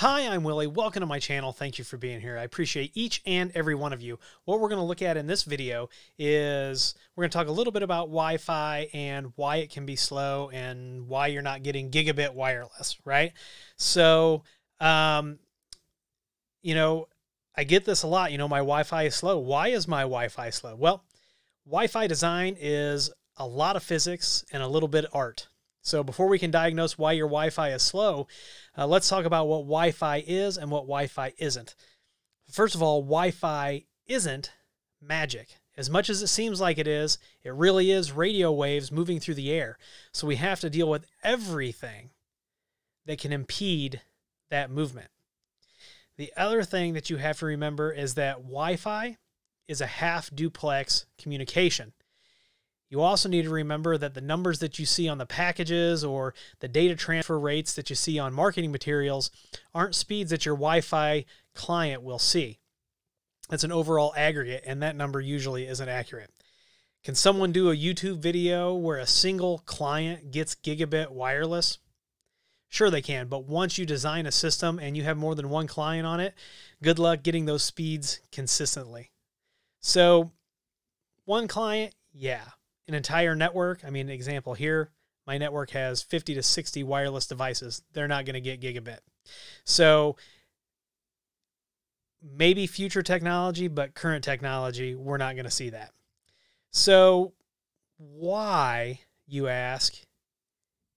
Hi, I'm Willie. Welcome to my channel. Thank you for being here. I appreciate each and every one of you. What we're going to look at in this video is we're going to talk a little bit about Wi-Fi and why it can be slow and why you're not getting gigabit wireless, right? So, um, you know, I get this a lot. You know, my Wi-Fi is slow. Why is my Wi-Fi slow? Well, Wi-Fi design is a lot of physics and a little bit art. So before we can diagnose why your Wi-Fi is slow, uh, let's talk about what Wi-Fi is and what Wi-Fi isn't. First of all, Wi-Fi isn't magic. As much as it seems like it is, it really is radio waves moving through the air. So we have to deal with everything that can impede that movement. The other thing that you have to remember is that Wi Fi is a half duplex communication. You also need to remember that the numbers that you see on the packages or the data transfer rates that you see on marketing materials aren't speeds that your Wi Fi client will see. It's an overall aggregate, and that number usually isn't accurate. Can someone do a YouTube video where a single client gets gigabit wireless? Sure, they can, but once you design a system and you have more than one client on it, good luck getting those speeds consistently. So, one client, yeah, an entire network. I mean, example here, my network has 50 to 60 wireless devices. They're not going to get gigabit. So maybe future technology, but current technology, we're not going to see that. So why, you ask,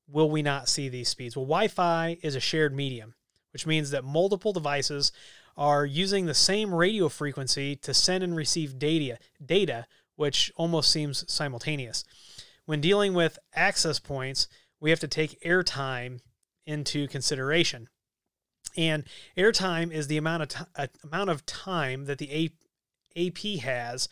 will we not see these speeds? Well, Wi Fi is a shared medium, which means that multiple devices are using the same radio frequency to send and receive data, data which almost seems simultaneous. When dealing with access points, we have to take airtime into consideration. And airtime is the amount of t- uh, amount of time that the A- AP has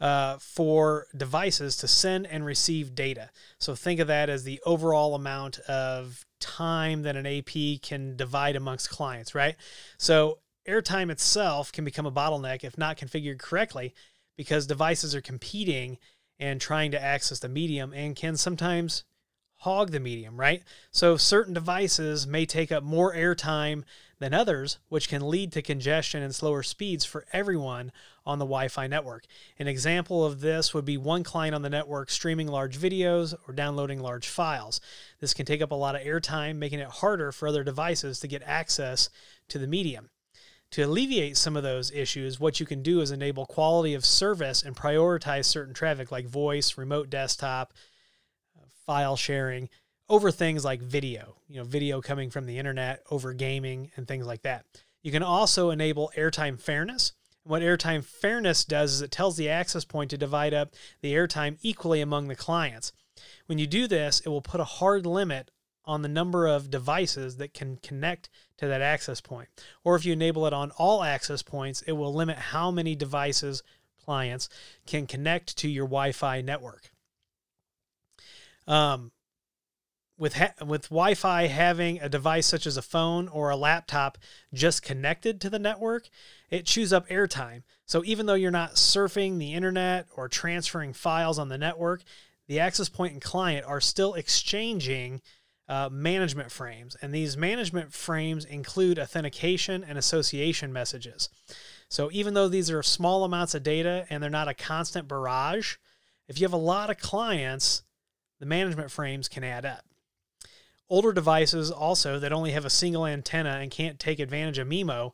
uh, for devices to send and receive data. So think of that as the overall amount of time that an AP can divide amongst clients, right? So airtime itself can become a bottleneck if not configured correctly because devices are competing and trying to access the medium and can sometimes hog the medium, right? So certain devices may take up more airtime than others, which can lead to congestion and slower speeds for everyone on the Wi Fi network. An example of this would be one client on the network streaming large videos or downloading large files. This can take up a lot of airtime, making it harder for other devices to get access to the medium. To alleviate some of those issues, what you can do is enable quality of service and prioritize certain traffic like voice, remote desktop, file sharing over things like video, you know, video coming from the internet, over gaming and things like that. You can also enable airtime fairness. What airtime fairness does is it tells the access point to divide up the airtime equally among the clients. When you do this, it will put a hard limit on the number of devices that can connect to that access point. Or if you enable it on all access points, it will limit how many devices, clients, can connect to your Wi Fi network. Um, with ha- with Wi-Fi having a device such as a phone or a laptop just connected to the network, it chews up airtime. So even though you're not surfing the internet or transferring files on the network, the access point and client are still exchanging uh, management frames. And these management frames include authentication and association messages. So even though these are small amounts of data and they're not a constant barrage, if you have a lot of clients, the management frames can add up. Older devices also that only have a single antenna and can't take advantage of MIMO,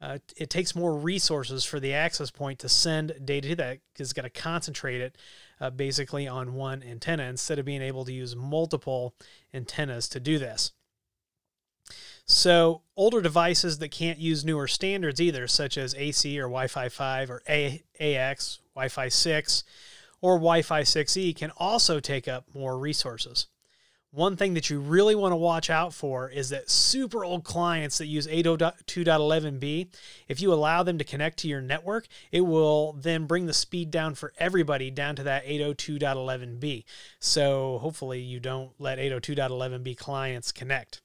uh, it takes more resources for the access point to send data to that because it's got to concentrate it uh, basically on one antenna instead of being able to use multiple antennas to do this. So, older devices that can't use newer standards either, such as AC or Wi Fi 5 or AX, Wi Fi 6, or Wi Fi 6E, can also take up more resources. One thing that you really want to watch out for is that super old clients that use 802.11b, if you allow them to connect to your network, it will then bring the speed down for everybody down to that 802.11b. So hopefully you don't let 802.11b clients connect.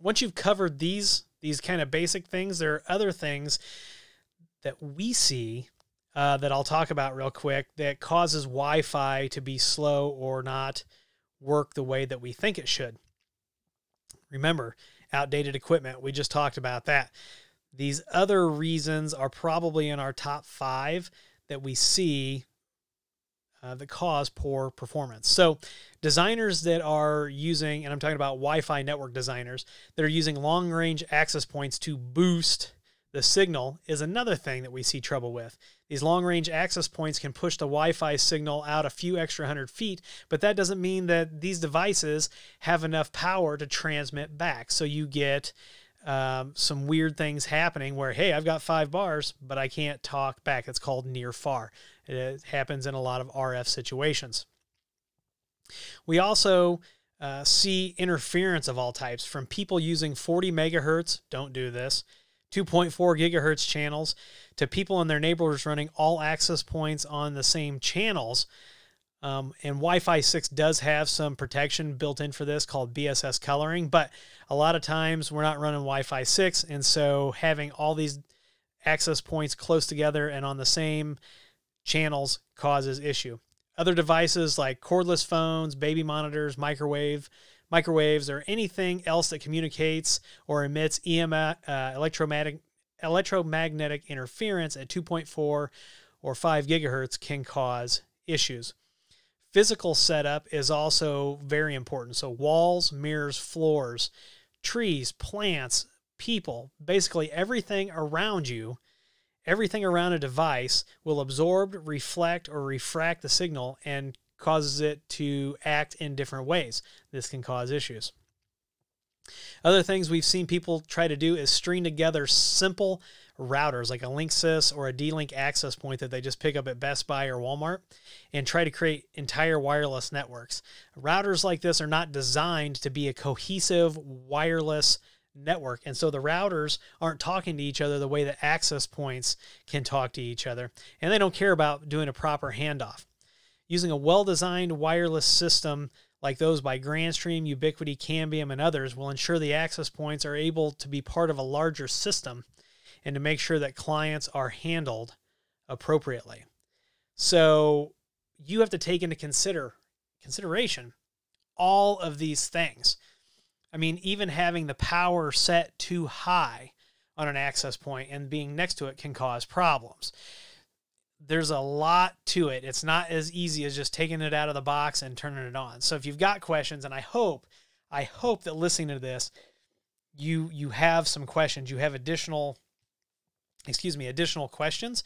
Once you've covered these these kind of basic things, there are other things that we see uh, that I'll talk about real quick that causes Wi-Fi to be slow or not work the way that we think it should. Remember, outdated equipment. We just talked about that. These other reasons are probably in our top five that we see uh, that cause poor performance. So, designers that are using, and I'm talking about Wi Fi network designers, that are using long range access points to boost the signal is another thing that we see trouble with. These long range access points can push the Wi Fi signal out a few extra hundred feet, but that doesn't mean that these devices have enough power to transmit back. So you get um, some weird things happening where, hey, I've got five bars, but I can't talk back. It's called near far. It happens in a lot of RF situations. We also uh, see interference of all types from people using 40 megahertz, don't do this, 2.4 gigahertz channels, to people in their neighborhoods running all access points on the same channels. Um, and Wi Fi 6 does have some protection built in for this called BSS coloring, but a lot of times we're not running Wi Fi 6. And so having all these access points close together and on the same channels causes issue. Other devices like cordless phones, baby monitors, microwave, microwaves, or anything else that communicates or emits EM, uh, electromagnetic electromagnetic interference at 2.4 or 5 gigahertz can cause issues. Physical setup is also very important. So walls, mirrors, floors, trees, plants, people, basically everything around you everything around a device will absorb, reflect, or refract the signal and causes it to act in different ways. This can cause issues. Other things we've seen people try to do is string together simple routers like a Linksys or a D-Link access point that they just pick up at Best Buy or Walmart and try to create entire wireless networks. Routers like this are not designed to be a cohesive wireless network. And so the routers aren't talking to each other the way that access points can talk to each other. And they don't care about doing a proper handoff. Using a well designed wireless system like those by Grandstream, Ubiquiti, Cambium, and others will ensure the access points are able to be part of a larger system and to make sure that clients are handled appropriately. So you have to take into consider consideration all of these things. I mean, even having the power set too high on an access point and being next to it can cause problems. There's a lot to it. It's not as easy as just taking it out of the box and turning it on. So if you've got questions, and I hope, I hope that listening to this, you you have some questions, you have additional excuse me, additional questions,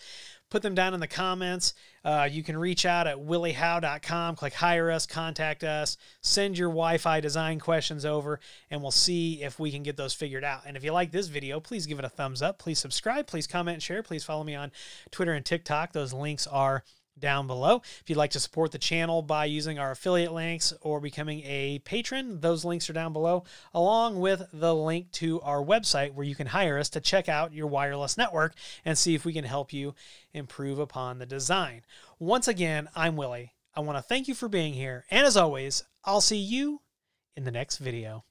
put them down in the comments. Uh, you can reach out at williehowe.com, click hire us, contact us, send your Wi Fi design questions over, and we'll see if we can get those figured out. And if you like this video, please give it a thumbs up. Please subscribe. Please comment and share. Please follow me on Twitter and TikTok. Those links are down below. If you'd like to support the channel by using our affiliate links or becoming a patron, those links are down below, along with the link to our website where you can hire us to check out your wireless network and see if we can help you improve upon the design. Once again, I'm Willie. I want to thank you for being here, and as always, I'll see you in the next video.